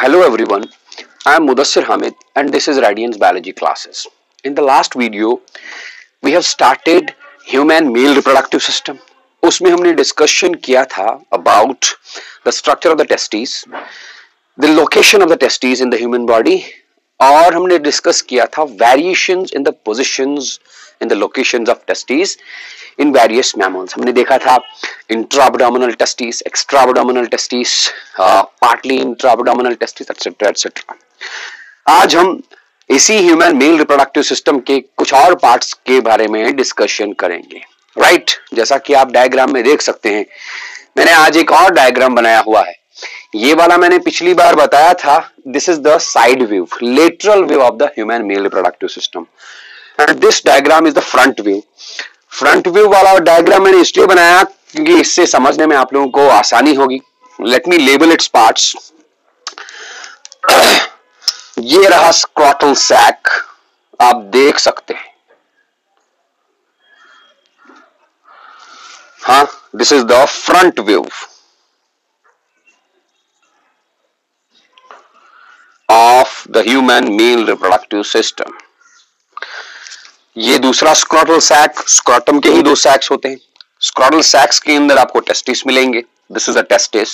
Hello everyone, I am Mudassir Hamid and this is Radiance Biology classes. In the last video, we have started human male reproductive system. उसमें हमने discussion किया था about the structure of the testes, the location of the testes in the human body और हमने discuss किया था variations in the positions in the location of testis in various mammals हमने देखा था intraabdominal testis extraabdominal testis partly intraabdominal testis etcetera etcetera आज हम इसी ह्यूमन मेल रिप्रोडक्टिव सिस्टम के कुछ और पार्ट्स के बारे में डिस्कशन करेंगे. Right right? जैसा कि आप डायग्राम में देख सकते हैं, मैंने आज एक और डायग्राम बनाया हुआ है. ये वाला मैंने पिछली बार बताया था this is the side view lateral view of the human male reproductive system and this diagram is the front view front view वाला डायग्राम मैंने इसलिए बनाया क्योंकि इससे समझने में आप लोगों को आसानी होगी। Let me label its parts ये रहा स्क्रॉटल सैक आप देख सकते हैं। हाँ this is the front view of the human male reproductive system ये दूसरा स्क्रॉटल सैक स्क्रॉटम के ही दो सैक्स होते हैं। स्क्रॉटल सैक्स के अंदर आपको टेस्टिस मिलेंगे। दिस इज़ अ टेस्टिस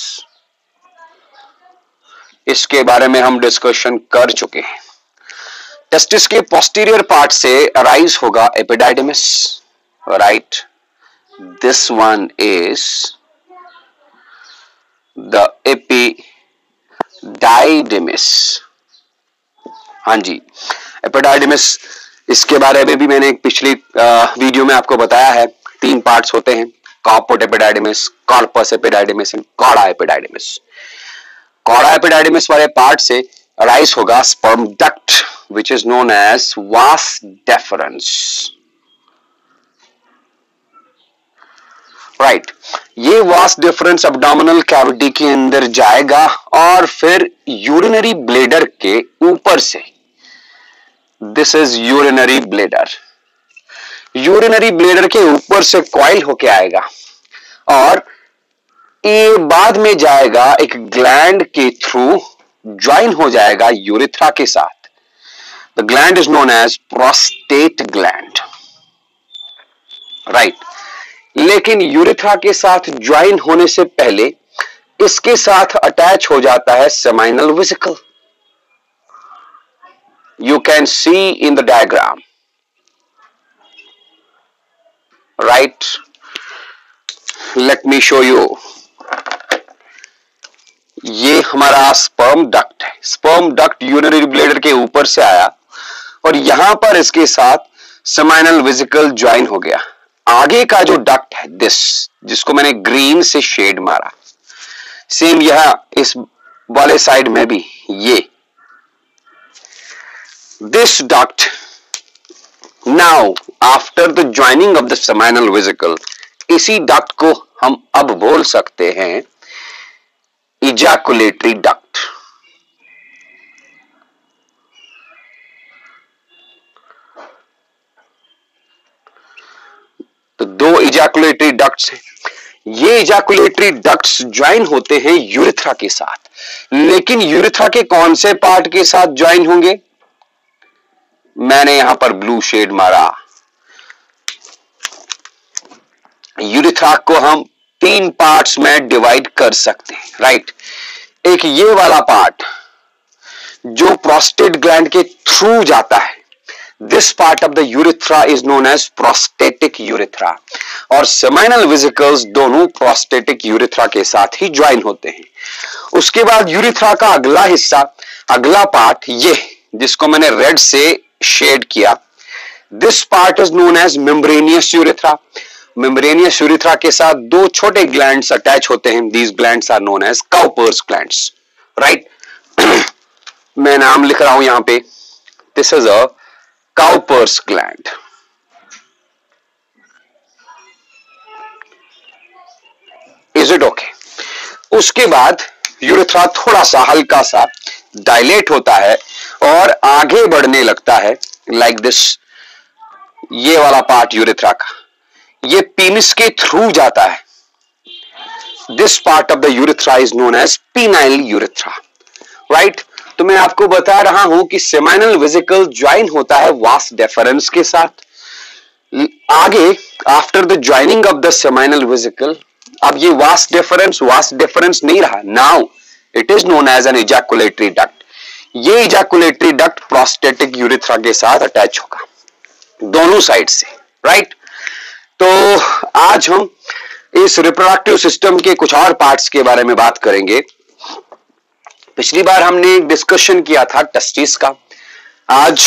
इसके बारे में हम डिस्कशन कर चुके हैं। टेस्टिस के पोस्टीरियर पार्ट से अराइज होगा epididymis right this one is the epididymis हाँ जी। एपिडाइडमिस इसके बारे में भी मैंने पिछली वीडियो में आपको बताया है। तीन पार्ट्स होते हैं। Caput epididymis corpus epididymis and cauda epididymis cauda epididymis वाले पार्ट से अराइज होगा sperm duct which is known as vas deferens right ये वास डिफरेंस अबडोमिनल कैविटी के अंदर जाएगा और फिर यूरिनरी ब्लेडर के ऊपर से this is urinary bladder urinary bladder के ऊपर से कॉइल होके आएगा और ये बाद में जाएगा एक ग्लैंड के थ्रू ज्वाइन हो जाएगा यूरिथ्रा के साथ. The gland is known as prostate gland right लेकिन यूरिथ्रा के साथ ज्वाइन होने से पहले इसके साथ अटैच हो जाता है seminal vesicle you can see in the diagram. Right? Let me show you. ये हमारा स्पर्म डक्ट है। स्पर्म डक्ट यूरिनरी ब्लेडर के ऊपर से आया और यहाँ पर इसके साथ सेमाइनल विजिकल ज्वाइन हो गया। आगे का जो डक्ट है दिस जिसको मैंने ग्रीन से शेड मारा। सेम यह, इस वाले साइड में भी, ये। This duct, now, after the joining of the seminal vesicle, इसी डक्ट को हम अब बोल सकते हैं इजैकुलेटरी डक्ट तो दो इजैकुलेटरी डक्ट्स हैं। ये इजैकुलेटरी डक्ट्स ज्वाइन होते हैं यूरिथ्रा के साथ। लेकिन यूरिथ्रा के कौन से पार्ट के साथ ज्वाइन होंगे? मैंने यहाँ पर ब्लू शेड मारा। यूरिथ्रा को हम तीन पार्ट्स में डिवाइड कर सकते हैं राइट एक ये वाला पार्ट जो प्रोस्टेट ग्लैंड के थ्रू जाता है। This part of the urethra is known as prostatic urethra और सेमाइनल विजिकल्स दोनों प्रोस्टेटिक यूरिथ्रा के साथ ही ज्वाइन होते हैं। उसके बाद यूरिथ्रा का अगला हिस्सा, अगला पार्ट ये, जिसको मैंने रेड से शेड किया। This part is known as membranous urethra membranous urethra के साथ दो छोटे ग्लैंड्स अटैच होते हैं। These glands are known as Cowper's glands right मैं नाम लिख रहा हूँ यहाँ पे। This is a Cowper's gland is it okay उसके बाद यूरिथ्रा थोड़ा सा हल्का सा डायलेट होता है। और आगे बढ़ने लगता है लाइक दिस ये वाला पार्ट यूरिथ्रा का। ये पीनिस के थ्रू जाता है। This part of the urethra is known as penile urethra right तो मैं आपको बता रहा हूँ कि सेमाइनल वेजिकल ज्वाइन होता है वास डेफरेंस के साथ। आगे after the joining of the seminal vesicle अब ये वास डेफरेंस वास डिफरेंस नहीं रहा। Now it is known as an ejaculatory duct ये इजैकुलेटरी डक्ट प्रोस्टेटिक यूरिथ्रा के साथ अटैच होगा। दोनों साइड से राइट तो आज हम इस रिप्रोडक्टिव सिस्टम के कुछ और पार्ट्स के बारे में बात करेंगे। पिछली बार हमने डिस्कशन किया था टेस्टिस का। आज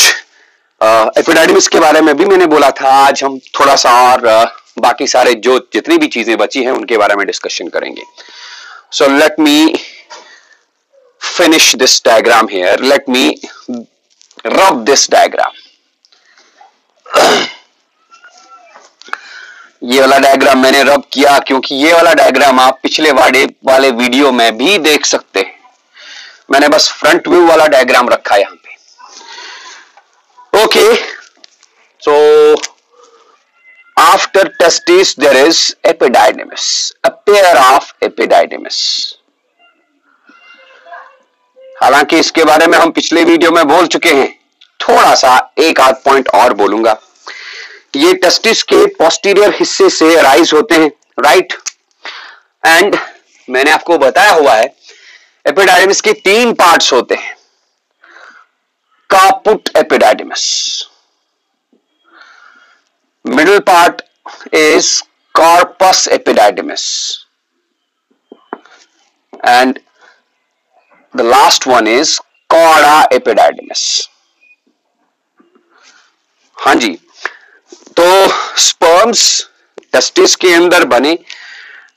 एपिडाइडमिस के बारे में भी मैंने बोला था। आज हम थोड़ा सा और आ, बाकी सारे जो जितनी भी चीज़ें बची हैं उनके बारे में डिस्कशन करेंगे। So let me finish this diagram here let me rub this diagram ये वाला डायग्राम मैंने रब किया क्योंकि ये वाला डायग्राम आप पिछले वाले वाले वीडियो में भी देख सकते हैं। मैंने बस फ्रंट व्यू वाला डायग्राम रखा है यहाँ पे। Okay so after testis there is epididymis, a pair of epididymis हालाँकि इसके बारे में हम पिछले वीडियो में बोल चुके हैं। थोड़ा सा एक आध पॉइंट और बोलूँगा। ये टेस्टिस के पोस्टीरियर हिस्से से राइज होते हैं राइट एंड मैंने आपको बताया हुआ है एपिडाइडमिस के तीन पार्ट्स होते हैं। Caput epididymis middle part is corpus epididymis and the last one is cauda epididymis. हाँ जी तो स्पर्म्स टेस्टिस के अंदर बने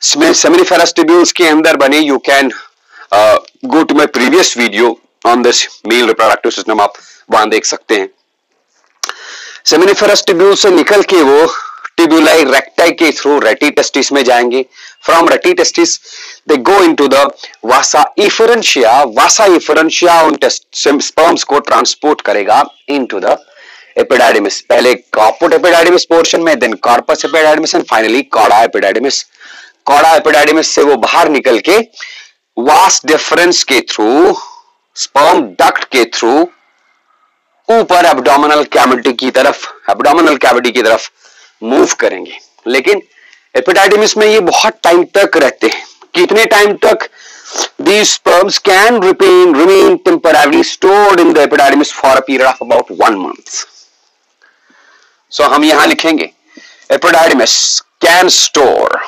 सेमिनिफेरस टिब्यूल्स के अंदर बने you can go to my previous video on this male reproductive system आप वहाँ देख सकते हैं। सेमिनिफेरस टिब्यूल से निकल के वो टिब्यूलाई रेक्टाई के थ्रू रेटी टेस्टिस में जाएँगे। From rete testis they go into the vasa efferentia vasa efferentia उन स्पर्म्स को ट्रांसपोर्ट करेगा इनटू द एपिडाइडमिस पहले कॉपोट एपिडाइडमिस पोर्शन में then corpus epididymis and finally cauda epididymis cauda epididymis से वो बाहर निकल के वास डिफरेंस के थ्रू स्पर्म डक्ट के थ्रू ऊपर एब्डोमिनल कैविटी की तरफ़ एब्डोमिनल कैविटी की तरफ़ मूव करेंगे. लेकिन एपिडाइडमिस में ये बहुत टाइम तक रहते हैं. कितने टाइम तक these sperms can remain remain temporarily stored in the epididymis for a period of about one month so हम यहाँ लिखेंगे epididymis can store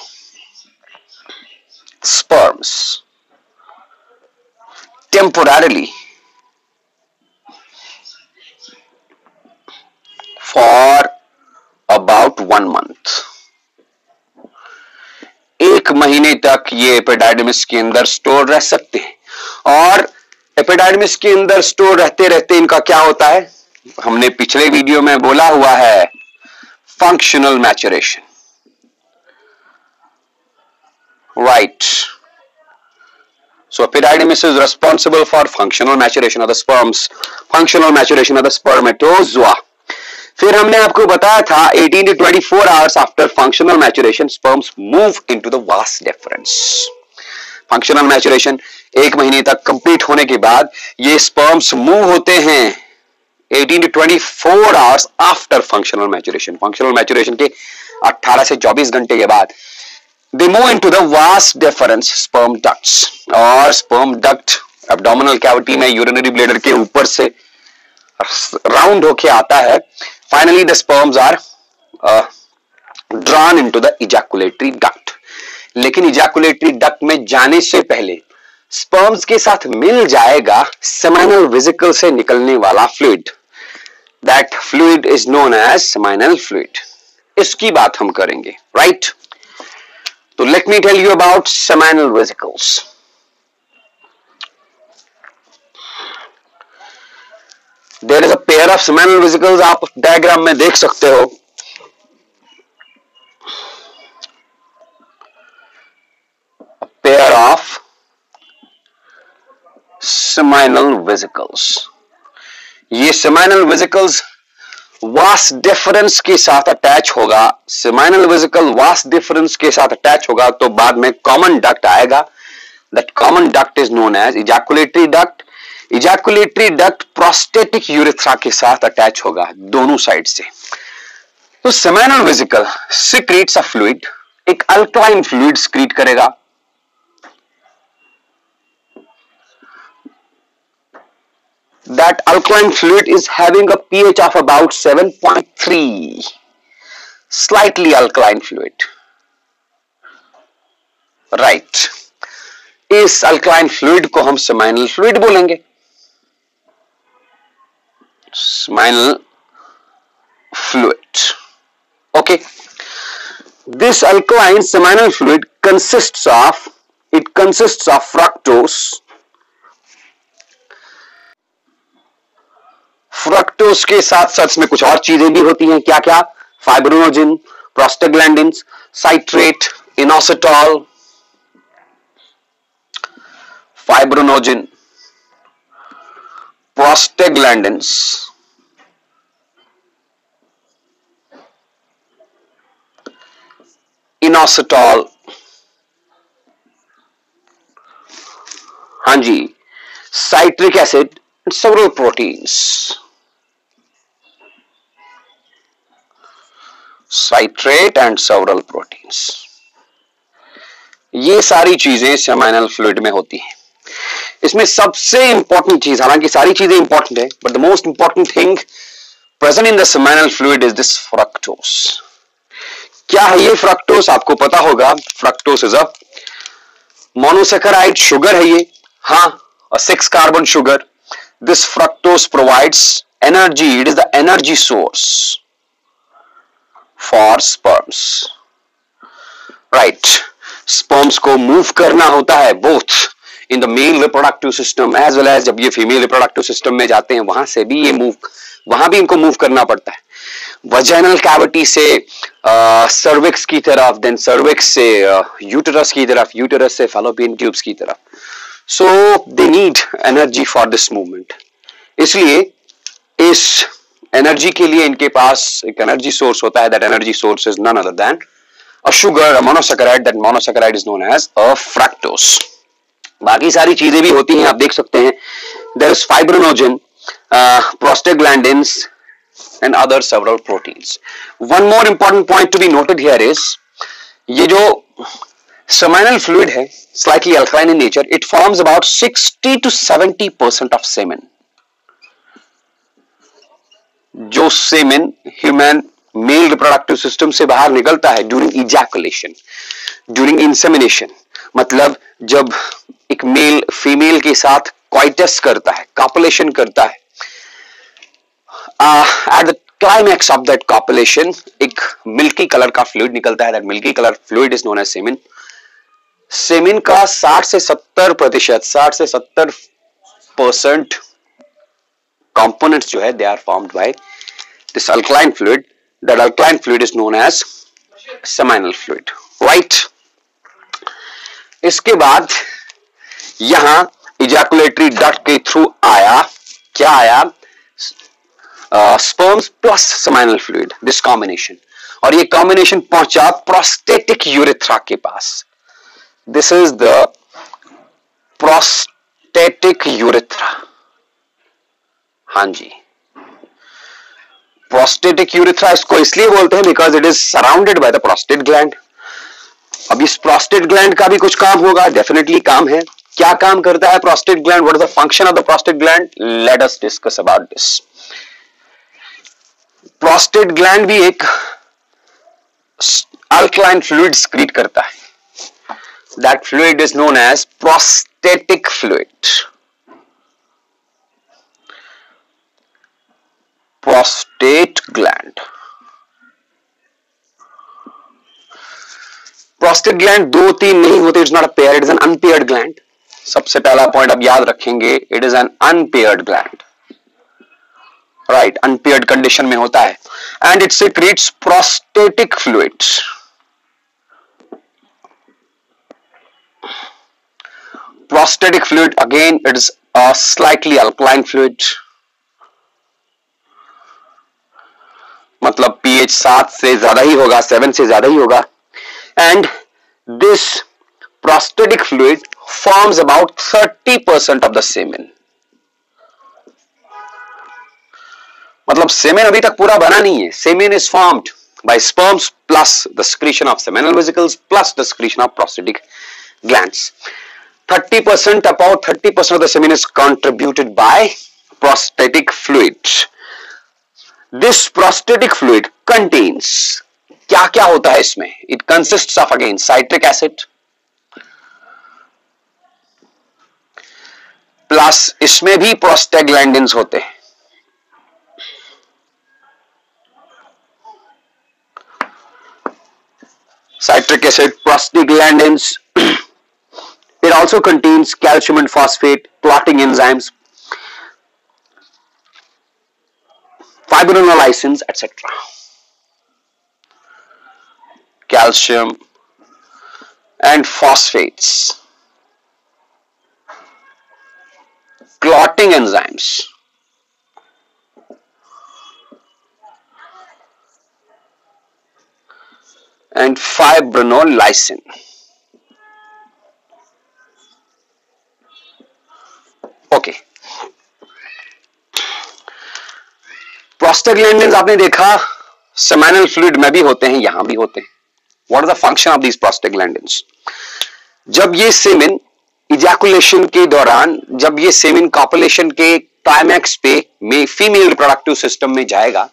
sperms temporarily for about one month एक महीने तक ये एपिडाइडमिस के अंदर स्टोर रह सकते हैं। और एपिडाइडमिस के अंदर स्टोर रहते रहते इनका क्या होता है? हमने पिछले वीडियो में बोला हुआ है functional maturation right so epididymis is responsible for functional maturation of the sperms functional maturation of the spermatozoa फिर हमने आपको बताया था 18 to 24 hours after functional maturation sperms move into the vas deferens functional maturation एक महीने तक complete होने के बाद ये स्पर्म्स मूव होते हैं 18 to 24 hours after functional maturation functional maturation के 18 से 24 घंटे के बाद they move into the vas deferens sperm ducts और स्पर्म डक्ट एब्डोमिनल कैविटी में यूरिनरी ब्लेडर के ऊपर से राउंड होके आता है। Finally, the sperms are uh, drawn into the ejaculatory duct. लेकिन इजैकुलेटरी डक्ट में जाने से पहले स्पर्म्स के साथ मिल जाएगा सेमाइनल विजिकल से निकलने वाला fluid that fluid is known as seminal fluid इसकी बात हम करेंगे राइट तो let me tell you about seminal vesicles there is of seminal vesicles आप डायग्राम में देख सकते हो। पेयर ऑफ़ सेमाइनल वेसिकल्स ये सेमाइनल वेसिकल्स वास डिफरेंस के साथ अटैच होगा। सेमाइनल वेसिकल वास डिफरेंस के साथ अटैच होगा तो बाद में कॉमन डक्ट आएगा। That common duct is known as ejaculatory duct ejaculatory duct prostatic urethra के साथ अटैच होगा, दोनों साइड से। तो seminal vesicle secretes a fluid एक अल्कलाइन फ्लूइड स्क्रीट करेगा। That alkaline fluid is having a pH of about 7.3 slightly alkaline fluid. Right. इस alkaline fluid को हम सेमाइनल फ्लूइड बोलेंगे। Seminal fluid okay. This alkaline seminal fluid consists of, it consists of fructose. Fructose के साथ साथ इसमें कुछ और चीज़ें भी होती हैं। क्या क्या fibrinogen prostaglandin citrate inositol fibrinogen prostaglandin inositol हाँ जी citric acid several proteins. Citrate and several proteins ये सारी चीज़ें सेमाइनल फ्लूड में होती हैं। इसमें सबसे इंपॉर्टेंट चीज़, हालाँकि सारी चीज़ें इंपॉर्टेंट है but the most important thing present in the fluid is this fructose क्या है ये फ्रक्टोस आपको पता होगा fructose is a monosaccharide sugar है ये। हाँ six carbon sugar this fructose provides energy it is the energy source for sperms right sperms को मूव करना होता है both in the male reproductive system as well as जब ये female reproductive system में जाते हैं वहाँ से भी ये मूव वहाँ भी इनको मूव करना पड़ता है। वजैनल कैविटी से सर्विक्स uh, की तरफ़ देन सर्विक्स से यूटरस uh, की तरफ़ यूटरस से फेलोपियन ट्यूब्स की तरफ़। So they need energy for this movement इसलिए इस एनर्जी के लिए इनके पास एक एनर्जी सोर्स होता है that energy source is none other than a sugar a monosaccharide that monosaccharide is known as a fructose बाकी सारी चीज़ें भी होती हैं, आप देख सकते हैं। There is fibrinogen prostaglandins and other several proteins one more important point to be noted here is ये जो seminal fluid है, slightly alkaline in nature, it forms about 60 to 70 percent of semen. जो semen human male reproductive system से बाहर निकलता है during ejaculation during insemination मतलब जब एक मेल फीमेल के साथ क्वाइटस करता है कॉपुलेशन करता है। At the climax of that copulation एक मिल्की कलर का फ्लूड निकलता है that milky colour fluid is known as semen semen का 60 से 70 प्रतिशत 60 से 70 परसेंट components जो है they are formed by this alkaline fluid that alkaline fluid is known as seminal fluid right इसके बाद यहाँ इजैकुलेटरी डक्ट के थ्रू आया, क्या आया? Sperms plus seminal fluid this combination और ये कॉम्बिनेशन पहुँचा प्रोस्टेटिक यूरिथ्रा के पास। This is the prostatic urethra हाँ जी। प्रोस्टेटिक यूरिथ्रा इसको इसलिए बोलते हैं because it is surrounded by the prostate gland अब इस प्रोस्टेट ग्लैंड का भी कुछ काम होगा डेफिनेटली काम है। क्या काम करता है prostate gland what is the function of the prostate gland let us discuss about this prostate gland भी एक अल्कलाइन फ्लूइड स्क्रीट करता है। That fluid is known as prostatic fluid prostate gland prostate gland दो तीन नहीं होते it's not a pair it is an unpaired gland सबसे पहला पॉइंट अब याद रखेंगे it is an unpaired gland right unpaired condition में होता है। And it secretes prostatic fluids prostatic fluid again it is slightly alkaline fluid. मतलब pH सात से ज़्यादा ही होगा सेवन से ज़्यादा ही होगा। And this prostatic fluid about thirty percent of the semen मतलब सेमेन अभी तक पूरा बना नहीं है semen is formed by sperms plus the secretion of seminal vesicles plus the secretion of prostatic glands 30% about 30% of the semen is contributed by prostatic fluid this prostatic fluid contains क्या क्या होता है इसमें it consist of again citric acid plus इसमें भी prostaglandin होते हैं। Citric acid prostaglandin it also contains calcium and phosphate clotting enzymes fibrinolysin etcetera calcium and phosphates clotting enzymes. and fibrinolysin. Okay prostaglandin आपने देखा सेमाइनल फ्लूइड में भी होते हैं, यहाँ भी होते हैं what is the function of these prostaglandin जब ये सेमिन इजैकुलेशन के दौरान, जब ये सेमिन कॉपुलेशन के क्लाइमैक्स पे में फीमेल रिप्रोडक्टिव सिस्टम में जाएगा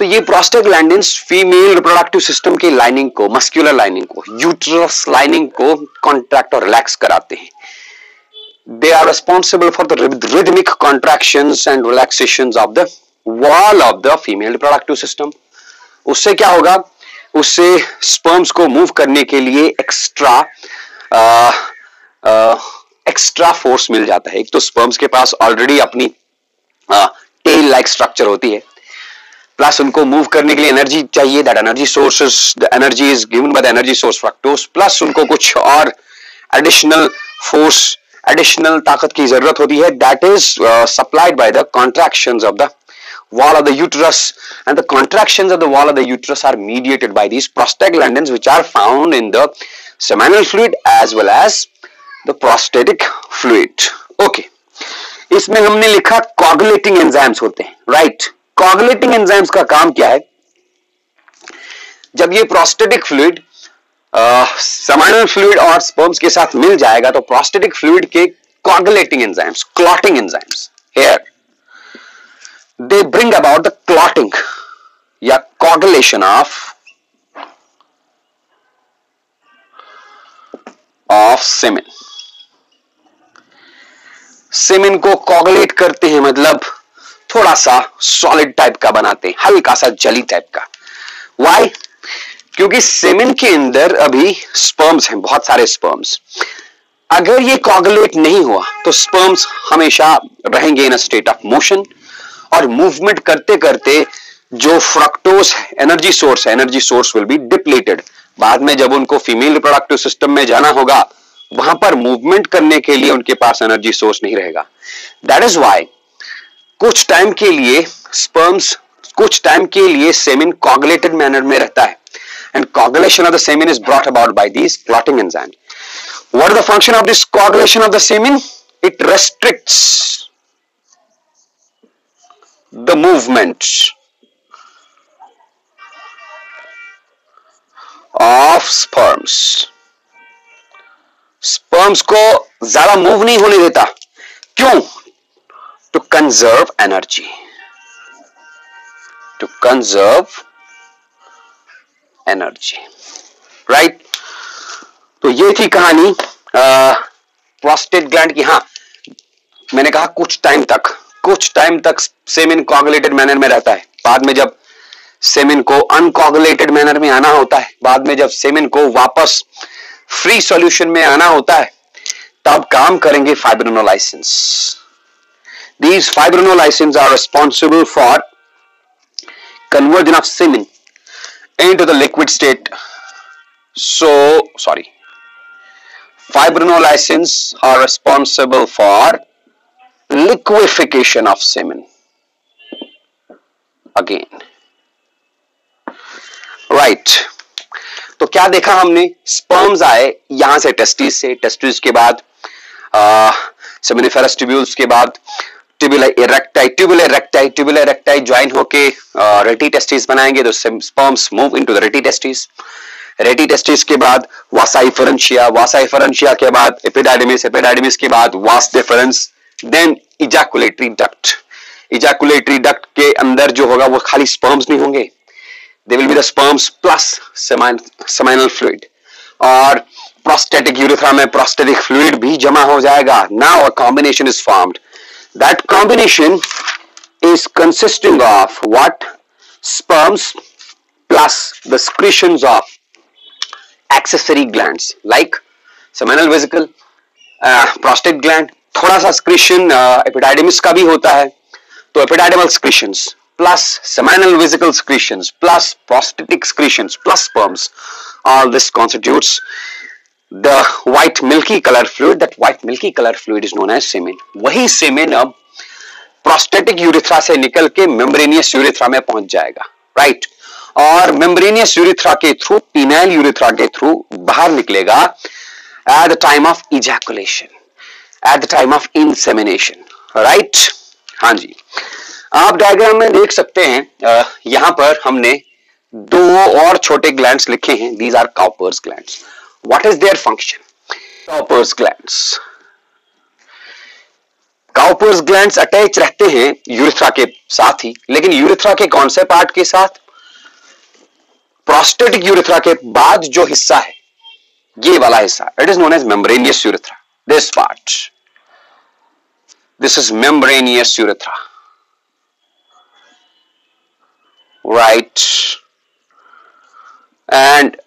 तो ये प्रोस्टेग्लैंडिन फीमेल रिप्रोडक्टिव सिस्टम की लाइनिंग को मस्क्यूलर लाइनिंग को यूट्रस लाइनिंग को कॉन्ट्रैक्ट और रिलैक्स कराते हैं। They are responsible for the rhythmic contraction and relaxation of the wall of the female reproductive system उससे क्या होगा? उससे स्पर्म्स को मूव करने के लिए एक्स्ट्रा एक्स्ट्रा फोर्स मिल जाता है। एक तो स्पर्म्स के पास ऑलरेडी अपनी टेल लाइक स्ट्रक्चर होती है। प्लस उनको मूव करने के लिए एनर्जी चाहिए that energy sources the energy is given by the energy source fructose plus उनको कुछ और एडिशनल फोर्स एडिशनल ताकत की ज़रूरत होती है। That is supplied by the contractions of the wall of the uterus and the contractions of the wall of the uterus are mediated by these prostaglandins, which are found in the seminal fluid as well as the prostatic fluid. Okay. इसमें हमने लिखा coagulating enzymes होते हैं right coagulating enzymes का काम क्या है? जब ये प्रोस्टेटिक फ्लूड समाइनल फ्लूड और स्पर्म्स के साथ मिल जाएगा तो प्रोस्टेटिक फ्लूड के coagulating enzymes clotting enzymes here they bring about the clotting या coagulation of of semen semen को कॉगुलेट करते हैं मतलब थोड़ा सा सॉलिड टाइप का बनाते हैं हल्का सा जली टाइप का। वाई क्योंकि सेमिन के अंदर अभी स्पर्म्स हैं, बहुत सारे स्पर्म्स अगर ये कॉगुलेट नहीं हुआ तो स्पर्म्स हमेशा रहेंगे in a state of motion और मूवमेंट करते करते जो फ्रक्टोस एनर्जी सोर्स है energy source will be depleted बाद में जब उनको फीमेल रिप्रोडक्टिव सिस्टम में जाना होगा वहाँ पर मूवमेंट करने के लिए उनके पास एनर्जी सोर्स नहीं रहेगा। दैट इज़ वाई कुछ टाइम के लिए स्पर्म्स कुछ टाइम के लिए सेमिन कॉगलेटेड मैनर में रहता है। And coagulation of the semen is brought about by these clotting enzyme what the function of this coagulation of the semen it restrict the movement of sperms sperms को ज़्यादा move नहीं होने देता। क्यों? To conserve energy to conserve energy right तो ये थी कहानी प्रोस्टेट ग्लैंड की। हाँ मैंने कहा कुछ टाइम तक, कुछ टाइम तक सेमिन कॉगुलेटेड मैनर में रहता है। बाद में जब सेमिन को अनकॉगुलेटेड मैनर में आना होता है, बाद में जब सेमिन को वापस फ्री सॉल्यूशन में आना होता है, तब काम करेंगे fibrinolysis these fibrinolysis are responsible for conversion of semen into the liquid state so sorry fibrinolysins are responsible for liquefaction of semen again right. तो क्या देखा हमने? स्पर्म्स आए, यहाँ से टेस्टिस से टेस्टिस के बाद सेमिनिफेरस ट्यूब्यूल्स के बाद tubuli recti tubuli recti tubuli recti join duct के अंदर जो होगा, वो खाली स्पर्म्स नहीं होंगे। They will be the sperms plus seminal fluid और प्रोस्टेटिक यूरिथ्रा में प्रोस्टेटिक फ्लूइड भी जमा हो जाएगा। Now a combination is formed that combination is consisting of what? Sperms plus the secretions of accessory glands like seminal vesicle uh, prostate gland थोड़ा सा स्क्रिशन epididymis का भी होता है। तो epididymal secretions plus seminal vesicle secretions plus prostatic secretions plus sperms all this constitutes the white milky color fluid. That white milky color fluid is known as semen. वही semen अब prostatic से निकल के मेम्ब्रेनियस यूरिथ्रा में पहुँच जाएगा right right? और membranous urethra के थ्रू पीनाइल यूरिथ्रा के थ्रू बाहर निकलेगा at the time of ejaculation at the time of insemination right हाँ जी। आप डायग्राम में देख सकते हैं यहाँ पर हमने दो और छोटे ग्लैंड्स लिखे हैं। These are Cowper's glands what is their function Cowper's glands Cowper's glands attach रहते हैं यूरिथ्रा के साथ ही। लेकिन यूरिथ्रा के कौन से पार्ट के साथ? प्रोस्टेटिक यूरिथ्रा के बाद जो हिस्सा है, ये वाला हिस्सा। It is known as membranous urethra this part this is membranous urethra. Right. And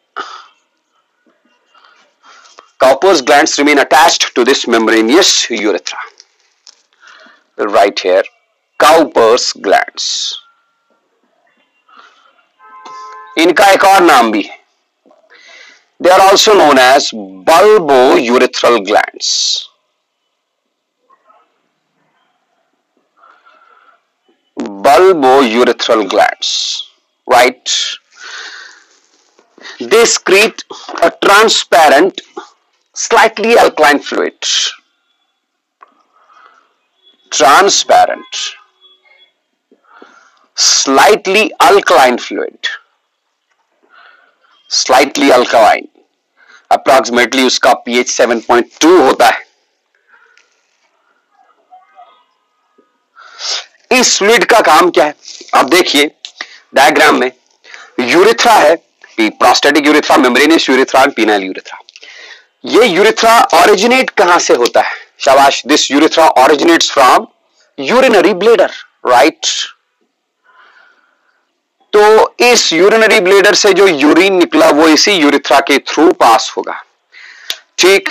Cowper's glands remain attached to this membranous urethra. Right here, Cowper's glands. इनका एक और नाम भी है they are also known as bulbo urethral glands Bulbourethral glands, right? They secrete a transparent, slightly alkaline fluid. Transparent, slightly alkaline fluid. Slightly alkaline. Approximately उसका pH 7.2 होता है इस फ्लूड का काम क्या है? आप देखिए डायग्राम में यूरिथ्रा है prostatic urethra membranous urethra and penile urethra ये यूरिथ्रा ओरिजिनेट कहाँ से होता है? शाबाश this urethra originates from urinary bladder right तो इस यूरिनरी ब्लेडर से जो यूरिन निकला, वो इसी यूरिथ्रा के थ्रू पास होगा। ठीक,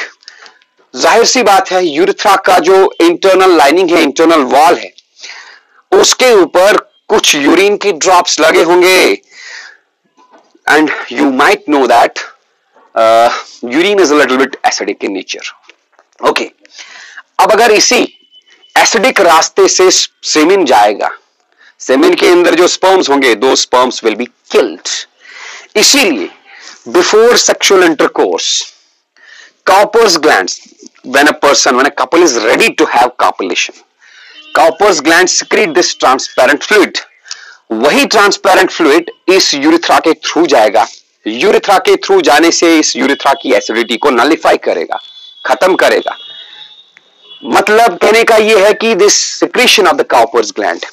ज़ाहिर सी बात है यूरिथ्रा का जो इंटरनल लाइनिंग है इंटरनल वॉल है उसके ऊपर कुछ यूरिन की ड्रॉप्स लगे होंगे। And you might know that urine is little bit acidic in nature okay अब अगर इसी एसिडिक रास्ते से सेमिन जाएगा सेमिन के अंदर जो स्पर्म्स होंगे दो स्पर्म्स विल बी किल्ड इसीलिए before sexual intercourse Cowper's glands when a person when a couple is ready to have copulation Cowper's gland secrete this transparent fluid. वही ट्रांसपेरेंट फ्लूइड इस urethra के through जाएगा। Urethra के through जाने से इस urethra की एसिडिटी को नलिफाई करेगा, खत्म करेगा। मतलब कहने का यह है कि this secretion of the Cowper's gland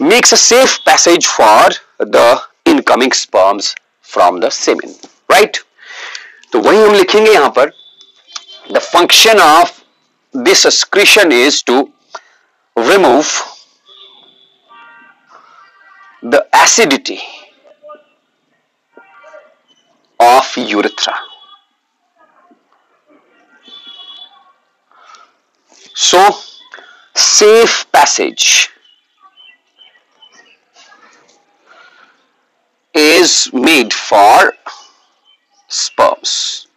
makes a safe passage for the incoming sperms from the semen right तो वही हम लिखेंगे यहाँ पर the function of this secretion is to remove the acidity of urethra. So, safe passage is made for sperms.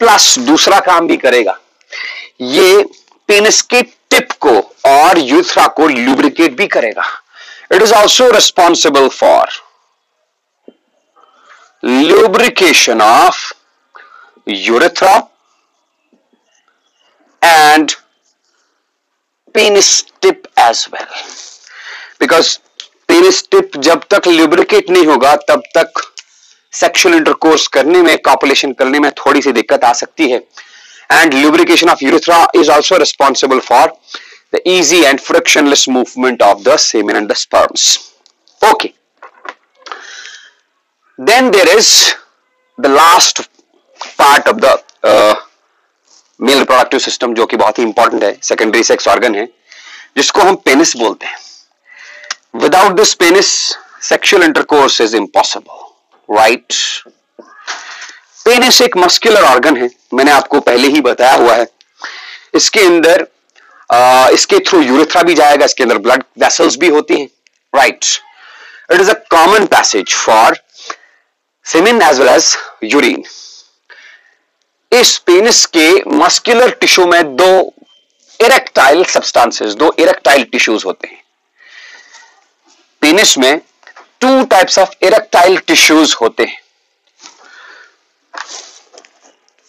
Plus दूसरा काम भी करेगा ये पेनिस के टिप को और यूथ्रा को ल्यूब्रिकेट भी करेगा। It is also responsible for lubrication of urethra and penis tip as well. Because penis tip जब तक lubricate नहीं होगा, तब तक सेक्सुअल इंटरकोर्स करने में कॉपुलेशन करने में थोड़ी सी दिक्कत आ सकती है। And lubrication of urethra is also responsible for the easy and frictionless movement of the semen and the sperms okay then there is the last part of the uh, male reproductive system जो कि बहुत ही important है secondary sex organ है जिसको हम penis बोलते हैं without this penis sexual intercourse is impossible right penis एक मस्कुलर ऑर्गन है, मैंने आपको पहले ही बताया हुआ है। इसके अंदर इसके थ्रू यूरिथ्रा भी जाएगा, इसके अंदर ब्लड वेसल्स भी होती हैं। Right it is a common passage for semen as well as urine इस पेनिस के मस्कुलर टिश्यू में दो इरेक्टाइल सब्सटेंसेस दो इरेक्टाइल टिश्यूज होते हैं। पेनिस में two types of erectile tissues होते हैं।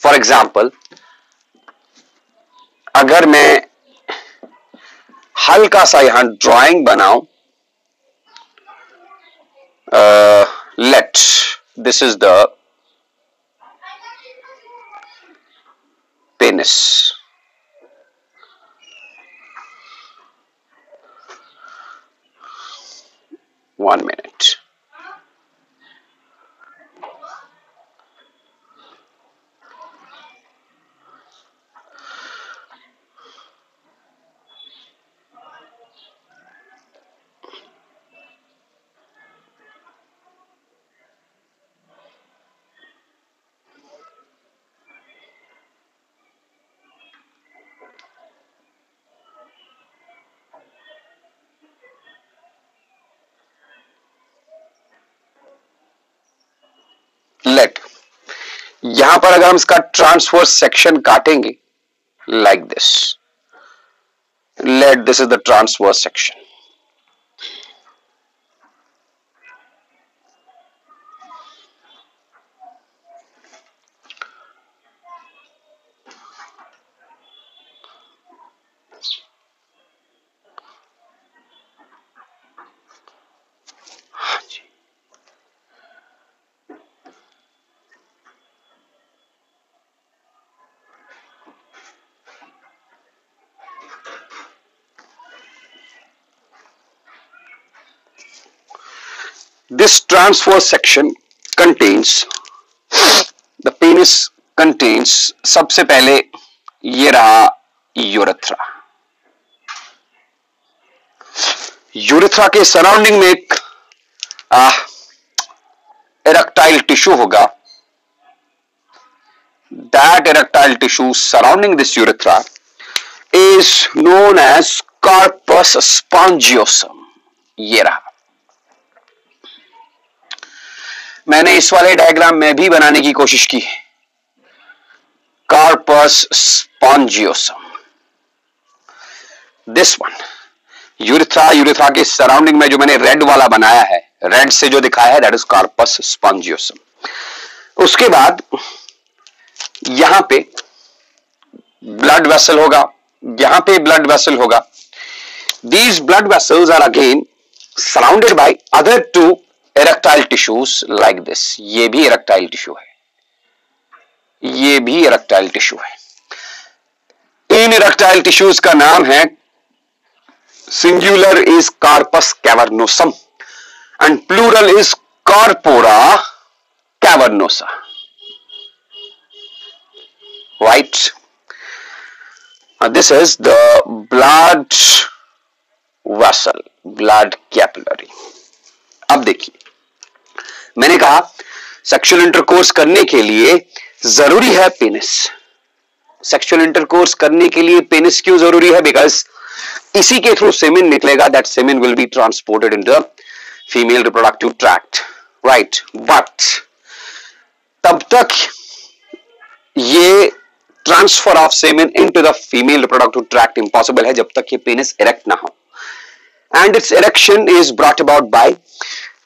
फॉर एग्ज़ाम्पल अगर मैं हल्का सा यहाँ ड्राइंग बनाऊँ let this is the. One minute. Let यहाँ पर अगर हम इसका ट्रांसवर्स सेक्शन काटेंगे like this let this is the transverse section This transverse section contains, the penis contains, सबसे पहले ये रहा यूरेथ्रा यूरेथ्रा के सराउंडिंग में एक इरेक्टाइल टिश्यू होगा. That erectile tissue surrounding this urethra is known as corpus spongiosum ये रहा. मैंने इस वाले डायग्राम में भी बनाने की कोशिश की है। Corpus spongiosum this one urethra urethra के सराउंडिंग में जो मैंने रेड वाला बनाया है रेड से जो दिखाया है दैट इज़ कार्पस स्पॉन्जियोसम उसके बाद, यहाँ पे ब्लड वेसल होगा, यहाँ पे ब्लड वेसल होगा। These blood vessels are again surrounded by other two erectile tissues like this ये भी इरेक्टाइल टिश्यू है। ये भी इरेक्टाइल टिश्यू है। इन इरेक्टाइल टिश्यूज का नाम है singular is corpus cavernosum and plural is corpora cavernosa right this is the blood vessel blood capillary अब देखिए। मैंने कहा सेक्सुअल इंटरकोर्स करने के लिए ज़रूरी है पेनिस सेक्सुअल इंटरकोर्स करने के लिए पेनिस क्यों ज़रूरी है? बिकॉज़ इसी के थ्रू सेमिन निकलेगा that semen will be transported in the female reproductive tract right but तब तक ये transfer of semen into the female reproductive tract impossible है जब तक ये पेनिस इरेक्ट ना हो. And its erection is brought about by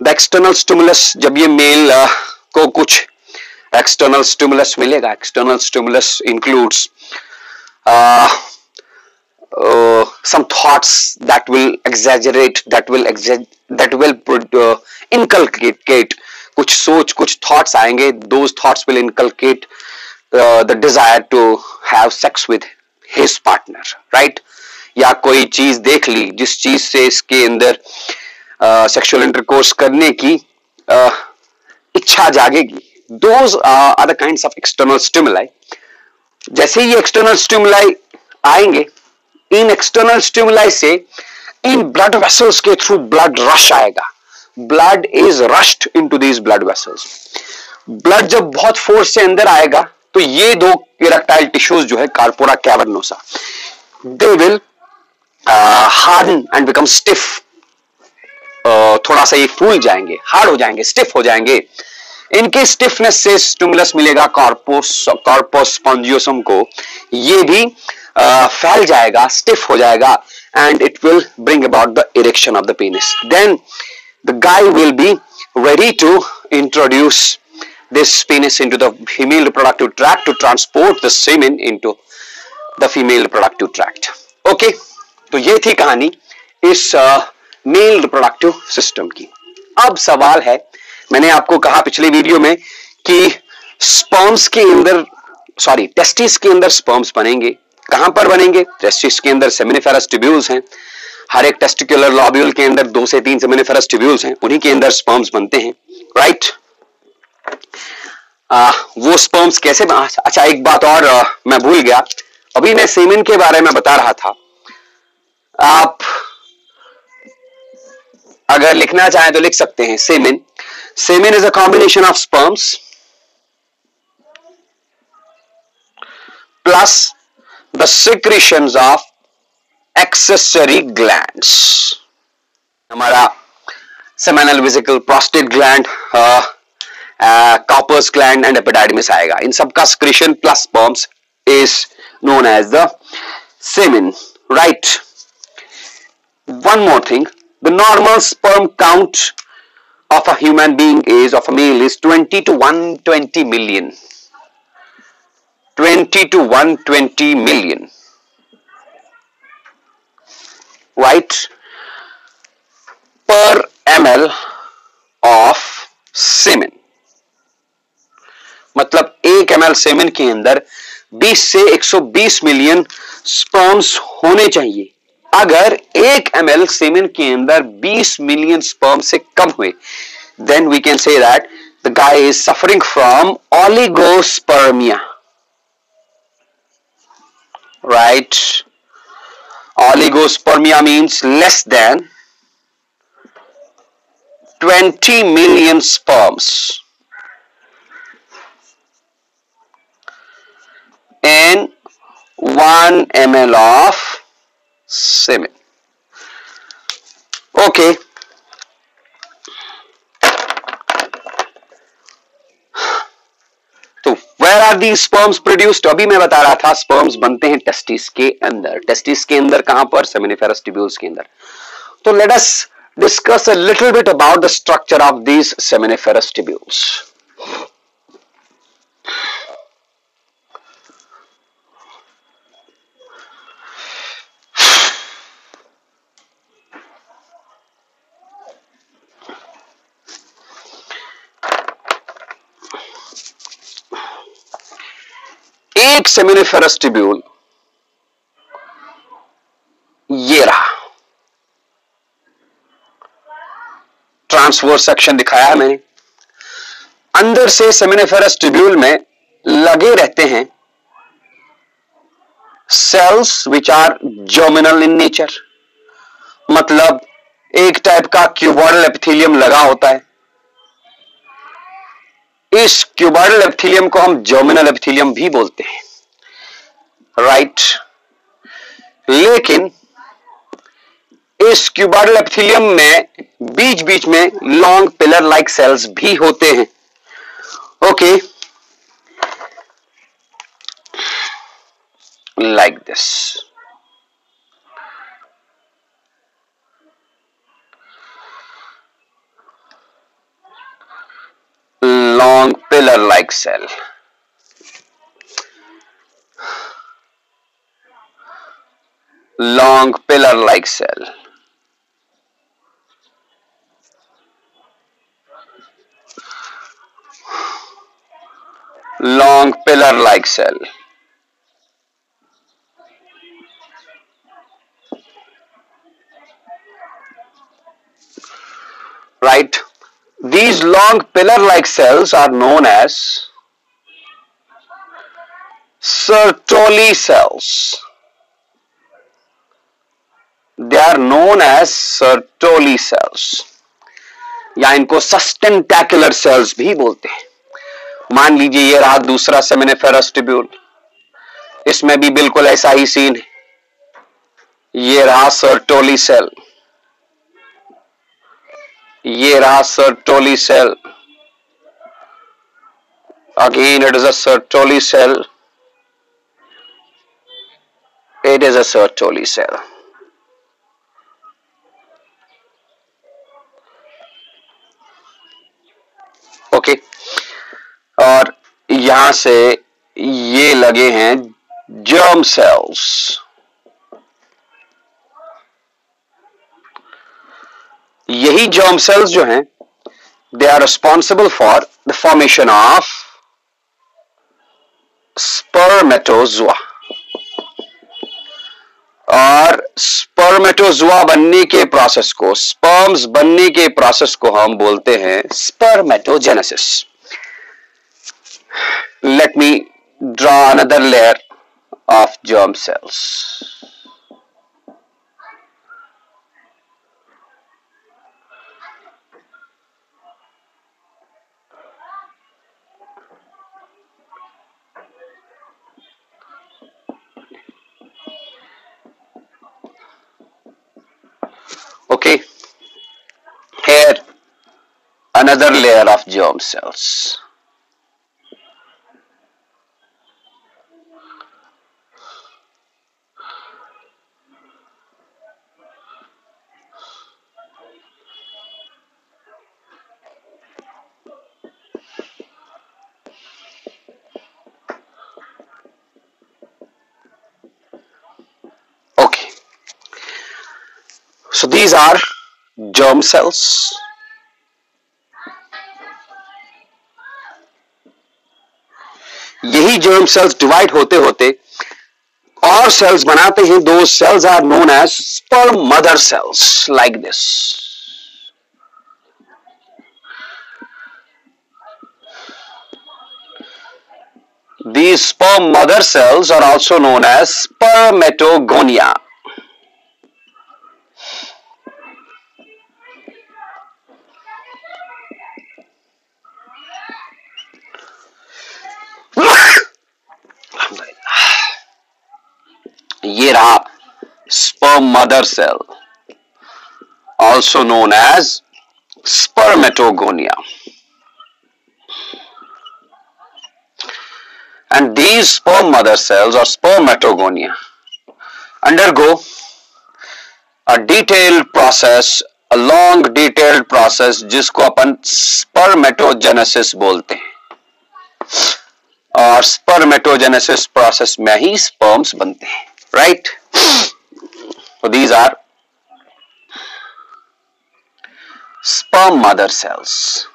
external stimulus जब ये मेल uh, को कुछ एक्सटर्नल स्टिमुलस मिलेगा external stimulus includes some thoughts that will exaggerate that will that will inculcate कुछ सोच कुछ थॉट्स आएँगे those thoughts will inculcate the desire to have sex with his partner right या कोई चीज़ देख ली जिस चीज़ से इसके अंदर uh, सेक्सुअल इंटरकोर्स करने की uh, इच्छा जागेगी। Those are the kinds of external stimuli जैसे ही एक्सटर्नल स्टिमुलाई आएँगे इन एक्सटर्नल स्टिमुलाई से इन ब्लड वेसल्स के थ्रू ब्लड रश आएगा। Blood is rushed into these blood vessels blood जब बहुत फोर्स से अंदर आएगा तो ये दो इरेक्टाइल टिश्यूज जो है corpora cavernosa they will harden and become stiff थोड़ा सा ये फूल जाएँगे हार्ड हो जाएँगे स्टिफ हो जाएँगे। इनके स्टिफनेस से स्टिमुलस मिलेगा कॉर्पोस कॉर्पोस स्पॉन्जियोसम को। ये भी फैल जाएगा स्टिफ हो जाएगा and it will bring about the erection of the penis then the guy will be ready to introduce this penis into the female reproductive tract to transport the semen into the female reproductive tract. Okay, तो ये थी कहानी इस mail reproductive system की। अब सवाल है मैंने आपको कहा पिछले वीडियो में कि स्पर्म्स के अंदर सॉरी टेस्टिस के अंदर स्पर्म्स बनेंगे। कहाँ पर बनेंगे? टेस्टिस के अंदर सेमिनिफेरस ट्यूब्यूल्स हैं। हर एक टेस्टिकुलर लॉब्यूल के अंदर दो से तीन सेमिनिफेरस ट्यूब्यूल्स हैं। उन्हीं के अंदर स्पर्म्स बनते हैं। राइट आ, वो स्पर्म्स कैसे अच्छा एक बात और आ, मैं भूल गया। अभी मैं सेमिन के बारे में बता रहा था। आप अगर लिखना चाहें तो लिख सकते हैं semen semen is a combination of sperms plus the secretion of accessory gland हमारा seminal vesicle prostate gland Cowper's gland and epididymis आएगा। इन सबका secretion plus sperms is known as the semen right one more thing the normal sperm count of a human being is of a male is 20 to 120 million 20 to 120 million right per ml of semen मतलब एक M L semen के अंदर 20 से 120 million sperms होने चाहिए अगर एक M L semen के अंदर 20 मिलियन स्पर्म से कम हुए then we can say that the guy is suffering from oligospermia right oligospermia means less than 20 million sperms. In 1 ml of semen. Okay. तो where are the sperms produced अभी मैं बता रहा था स्पर्म्स बनते हैं टेस्टिस के अंदर। टेस्टिस के अंदर कहाँ पर? सेमिनिफेरस ट्यूब्यूल्स के अंदर। तो let us discuss a little bit about the structure of these seminiferous tubules एक सेमिनिफेरस ट्यूब्यूल ये रहा। ट्रांसवर्स सेक्शन दिखाया है मैंने। अंदर से सेमिनिफेरस ट्यूब्यूल में लगे रहते हैं cells which are germinal in nature मतलब एक टाइप का क्यूबॉडल एपिथेलियम लगा होता है। इस क्यूबाइडल एपिथेलियम को हम जर्मिनल एपिथेलियम भी बोलते हैं। राइट लेकिन इस क्यूबाइडल एपिथेलियम में बीच बीच में लॉन्ग पिलर लाइक सेल्स भी होते हैं। Okay like this long pillar like cell. Long pillar like cell. Long pillar like cell. Right? These long pillar like cells are known as Sertoli cells. They are known as Sertoli cells. या इनको सस्टेंटैकुलर sales भी बोलते हैं। मान लीजिए ये रहा दूसरा सेमिनिफेरस ट्यूब्यूल इसमें भी बिल्कुल ऐसा ही सीन है। ये रहा सर्टोली सेल ये रहा Sertoli cell again, it is a Sertoli cell it is a Sertoli cell okay. और यहाँ से ये लगे हैं जर्म सेल्स यही जर्म सेल्स जो हैं they are responsible for the formation of spermatozoa और स्पर्मेटोजुआ बनने के प्रोसेस को स्पर्म्स बनने के प्रोसेस को हम बोलते हैं spermatogenesis let me draw another layer of germ cells okay. Here another layer of germ cells these are germ cells. यही जर्म सेल्स डिवाइड होते होते और सेल्स बनाते हैं दो cells are known as sperm mother cells like this the sperm mother cells are also known as spermatogonia ये रहा sperm mother cell also known as spermatogonia and these sperm mother cells और spermatogonia undergo a detailed process a long detailed process जिसको अपन spermatogenesis बोलते हैं। और spermatogenesis process में ही sperms बनते हैं। right so these are sperm mother cells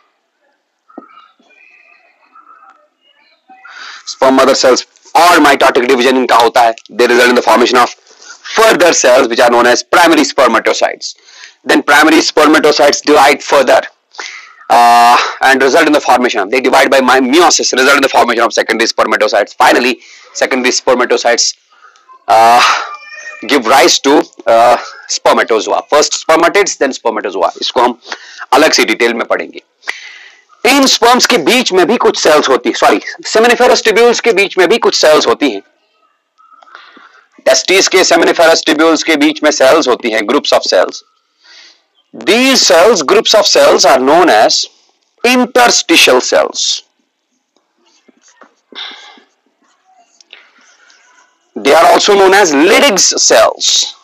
sperm mother cells और mitotic division इनका होता है they result in the formation of further cells which are known as primary spermatocytes then primary spermatocytes divide further uh, and result in the formation of they divide by meiosis result in the formation of secondary spermatocytes finally secondary spermatocytes give rise to spermatozoa first spermatids then spermatozoa इसको हम अलग से detail में पढ़ेंगे। इन sperms के बीच में भी कुछ सेल्स होती है। सॉरी सेमिनिफेरस ट्यूब्यूल्स के बीच में भी कुछ सेल्स होती हैं। टेस्टिस के सेमिनिफेरस ट्यूब्यूल्स के बीच में सेल्स होती हैं groups of cells these cells groups of cells are known as interstitial cells they are also known as Leydig's cells.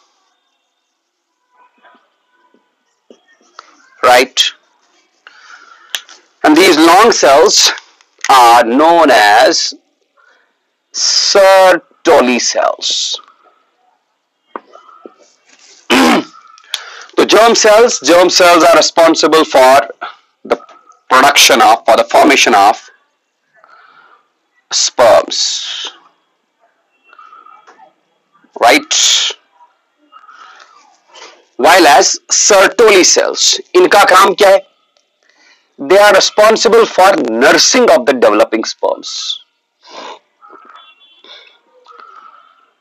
Right? And these long cells are known as Sertoli cells. The germ cells, germ cells are responsible for the production of, for the formation of sperms. Right while as Sertoli cells इनका काम क्या है? They are responsible for nursing of the developing sperms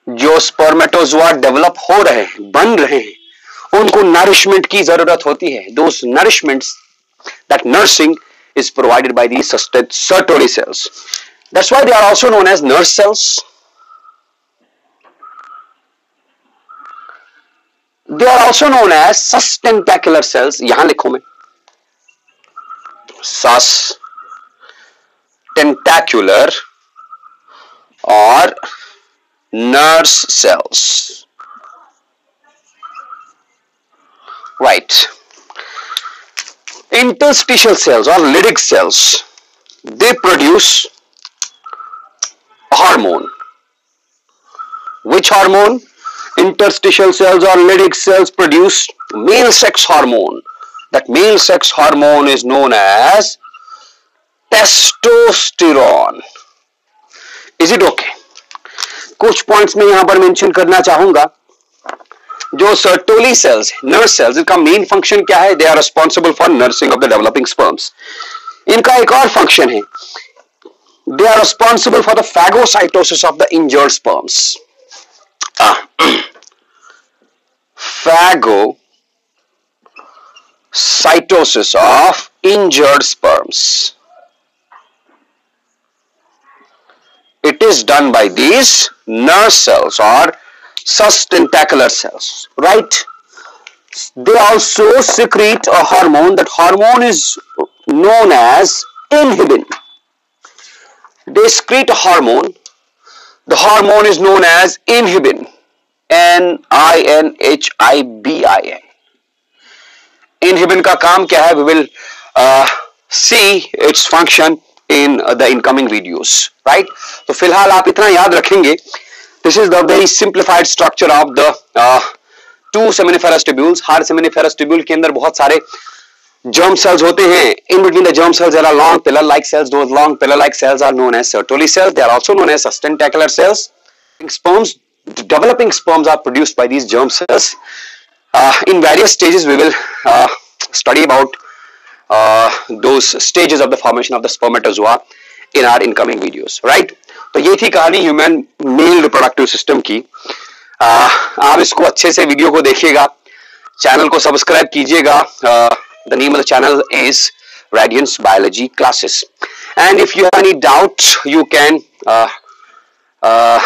जो स्पर्मेटोज develop हो रहे हैं, बन रहे हैं, उनको नरिशमेंट की ज़रूरत होती है। दो nourishment that nursing is provided by the sustained Sertoli cells that's why they are also known as nurse cells They are also known as sustentacular cells. यहाँ लिखो मैं sus tentacular or nurse cells. Right. Interstitial cells or Leydig cells, they produce a hormone. Which hormone? Interstitial cells or Leydig cells produce male sex hormone. That male sex hormone is known as testosterone. Is it okay? कुछ points में यहाँ पर mention करना चाहूँगा जो Sertoli cells nurse cells इनका main function क्या है they are responsible for nursing of the developing sperms इनका एक और फ़ंक्शन है they are responsible for the phagocytosis of the injured sperms phago cytosis of injured sperms. It is done by these nerve cells or sustentacular cells, right? They also secrete a hormone. That hormone is known as inhibin. They secrete a hormone. The hormone is known as inhibin. N-I-N-H-I-B-I-N. Inhibin का काम क्या है? We will uh, see its function in the incoming videos, right? तो फ़िलहाल आप इतना याद रखेंगे This is the very simplified structure of the uh, two seminiferous tubules. Her seminiferous tubule के अंदर बहुत सारे जर्म सेल्स होते हैं। In between the germ cells are long pillar like cells those long pillar like cells are known as Sertoli cells they are also known as sustentacular cells sperms developing sperms are produced by these germ cells in various stages we will study about those stages of the formation of the spermatozoa in our incoming videos right तो ये थी कहानी human male reproductive system की। आप इसको अच्छे से video को देखिएगा चैनल को सब्सक्राइब कीजिएगा The name of the channel is Radiance Biology Classes. And if you have any doubt, you can uh, uh,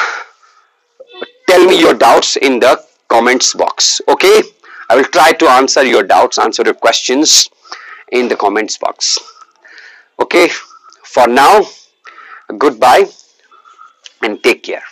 tell me your doubts in the comments box. Okay, I will try to answer your doubts, answer your questions in the comments box. Okay, for now, goodbye and take care.